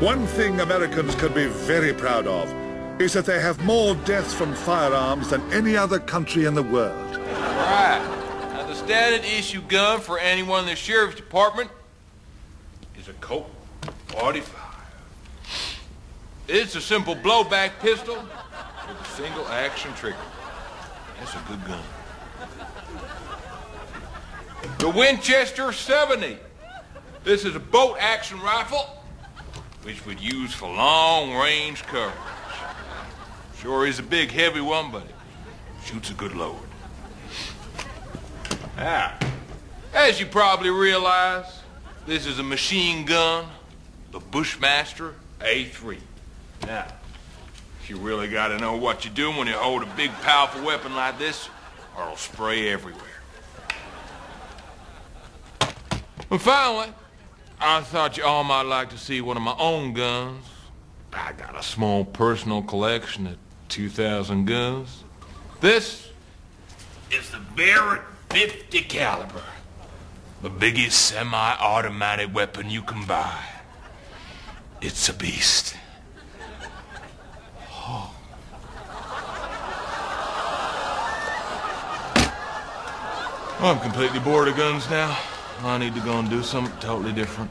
One thing Americans can be very proud of is that they have more deaths from firearms than any other country in the world. Right. Now, the standard issue gun for anyone in the sheriff's department is a Colt 45. It's a simple blowback pistol with a single action trigger. That's a good gun. The Winchester 70. This is a bolt action rifle which we'd use for long range coverage. Sure is a big heavy one, but it shoots a good load. Now, as you probably realize, this is a machine gun, the Bushmaster A3. Now, you really got to know what you're doing when you hold a big, powerful weapon like this, or it'll spray everywhere. And finally, I thought you all might like to see one of my own guns. I got a small personal collection of 2,000 guns. This is the Barrett 50 caliber, the biggest semi-automatic weapon you can buy. It's a beast. Oh. I'm completely bored of guns now. I need to go and do something totally different.